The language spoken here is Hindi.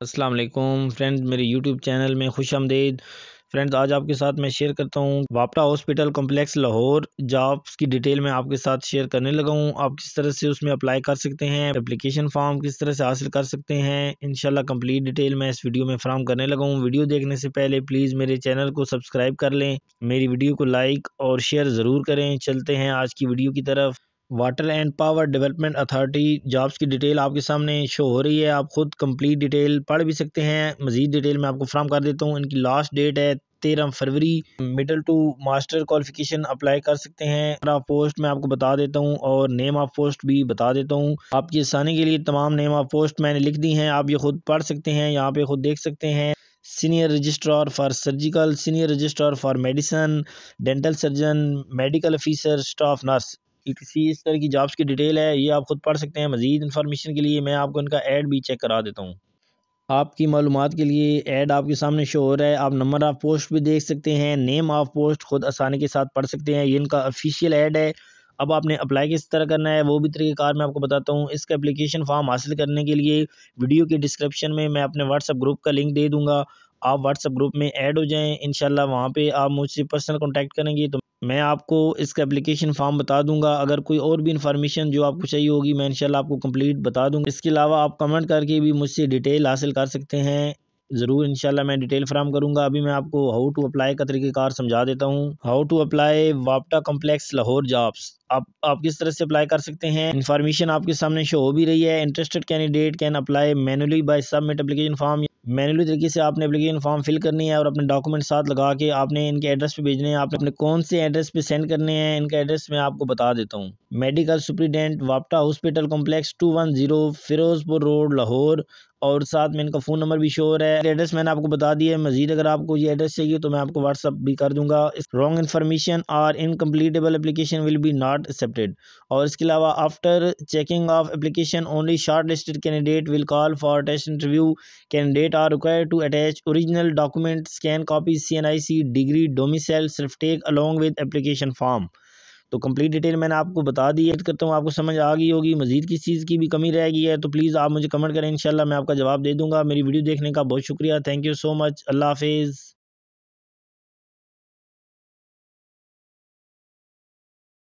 अस्सलाम वालेकुम। फ्रेंड्स, मेरे यूट्यूब चैनल में खुश आमदेद फ्रेंड्स, आज आपके साथ मैं शेयर करता हूँ वापटा हॉस्पिटल कॉम्प्लेक्स, लाहौर। जॉब्स की डिटेल में आपके साथ शेयर करने लगा हूँ। आप किस तरह से उसमें अप्लाई कर सकते हैं, एप्लीकेशन फॉर्म किस तरह से हासिल कर सकते हैं इनशाला कंप्लीट डिटेल मैं इस वीडियो में फ्राम करने लगा हूँ। वीडियो देखने से पहले प्लीज़ मेरे चैनल को सब्सक्राइब कर लें, मेरी वीडियो को लाइक और शेयर ज़रूर करें। चलते हैं आज की वीडियो की तरफ़। Water and power development authority jobs की डिटेल आपके सामने शो हो रही है। आप खुद कंप्लीट डिटेल पढ़ भी सकते हैं। मजीद डिटेल मैं आपको फ्राम कर देता हूँ। इनकी लास्ट डेट है तेरह फरवरी। Middle to master qualification apply कर सकते हैं। आप पोस्ट मैं आपको बता देता हूँ और नेम ऑफ़ पोस्ट भी बता देता हूँ। आपकी आसानी के लिए तमाम नेम ऑफ़ पोस्ट मैंने लिख दी हैं। आप ये खुद पढ़ सकते हैं। यहाँ पे खुद देख सकते हैं। Senior registrar for surgical senior registrar for medicine dental surgeon medical officer staff nurse किसी इस तरह की जॉब्स की डिटेल है, ये आप खुद पढ़ सकते हैं, मजीद इन्फॉर्मेशन के लिए मैं आपको इनका ऐड भी चेक करा देता हूँ। आपकी मालूम के लिए ऐड आपके सामने शो हो रहा है, आप नंबर ऑफ़ पोस्ट भी देख सकते हैं नेम ऑफ़ पोस्ट खुद आसानी के साथ पढ़ सकते हैं, ये इनका ऑफिशियल ऐड है। अब आपने अप्लाई किस तरह करना है, वो भी तरीक़ेकार मैं आपको बताता हूँ। इसका एप्लीकेशन फॉर्म हासिल करने के लिए वीडियो के डिस्क्रिप्शन में मैं अपने व्हाट्सअप ग्रुप का लिंक दे दूँगा। आप व्हाट्सअप ग्रुप में ऐड हो जाएँ इनशाला वहाँ पे आप मुझसे पर्सनल कांटेक्ट करेंगे तो मैं आपको इसका एप्लीकेशन फॉर्म बता दूँगा। अगर कोई और भी इन्फॉर्मेशन जो आपको चाहिए होगी, मैं इनशाला आपको कंप्लीट बता दूँगा। इसके अलावा आप कमेंट करके भी मुझसे डिटेल हासिल कर सकते हैं। ज़रूर इंशाल्लाह मैं डिटेल फ्राम करूँगा। अभी मैं आपको हाउ टू अप्लाई का तरीक़ेकार समझा देता हूँ। हाउ टू अप्लाई वापटा कम्प्लेक्स लाहौर जॉब्स आप आप किस तरह से अप्लाई कर सकते हैं? इन्फॉर्मेशन आपके सामने शो हो भी रही है। Interested candidate can apply manually by submit application form manually तरीके से आपने एप्लीकेशन फॉर्म फिल करनी है और अपने डॉक्यूमेंट साथ लगा के आपने इनके एड्रेस पे भेजने हैं। आपने अपने कौन से एड्रेस पे सेंड करने हैं, इनका एड्रेस मैं आपको बता देता हूँ। Medical superintendent वापटा hospital complex two one zero Ferozepur road Lahore और साथ में इनका फ़ोन नंबर भी शोर है एड्रेस मैंने आपको बता दिया है। मजीद अगर आपको ये एड्रेस चाहिए तो मैं आपको व्हाट्सअप भी कर दूँगा। रॉन्ग इन्फॉर्मेशन और incompletable application will be not accepted और इसके अलावा after checking of application only short listed candidate will call for test interview candidate are required to attach original document scan copy C N I C degree domicile take along with application form तो कंप्लीट डिटेल मैंने आपको बता दी है करता हूँ आपको समझ आ गई होगी। मजीद किस चीज़ की भी कमी रह गई है तो प्लीज़ आप मुझे कमेंट करें, इंशाल्लाह मैं आपका जवाब दे दूँगा। मेरी वीडियो देखने का बहुत शुक्रिया। Thank you so much Allah हाफिज़।